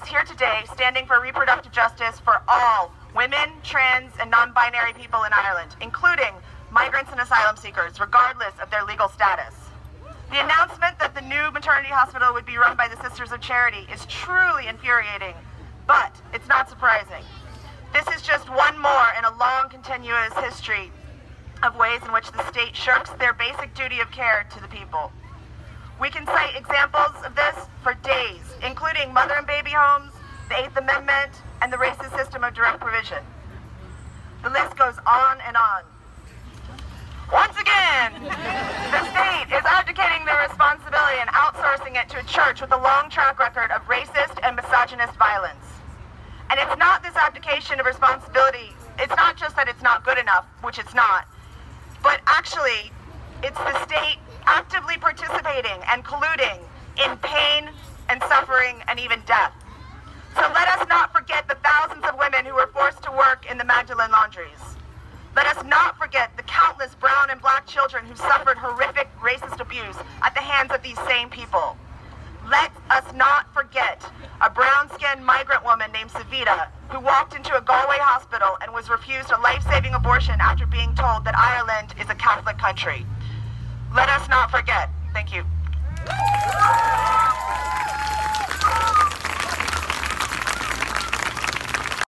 is here today standing for reproductive justice for all women, trans, and non-binary people in Ireland, including migrants and asylum seekers, regardless of their legal status. The announcement that the new maternity hospital would be run by the Sisters of Charity is truly infuriating, but it's not surprising. This is just one more in a long, continuous history of ways in which the state shirks their basic duty of care to the people. We can cite examples of this for days, including mother and baby homes, the Eighth Amendment, and the racist system of direct provision. The list goes on and on. Once again, the state is abdicating their responsibility and outsourcing it to a church with a long track record of racist and misogynist violence. And it's not this abdication of responsibility, it's not just that it's not good enough, which it's not, but actually, it's the state actively participating and colluding in pain and suffering and even death. So let us not forget the thousands of women who were forced to work in the Magdalene laundries. Let us not forget the countless brown and black children who suffered horrific racist abuse at the hands of these same people. Let us not forget a brown-skinned migrant woman named Savita who walked into a Galway hospital and was refused a life-saving abortion after being told that Ireland is a Catholic country. Let us not forget. Thank you.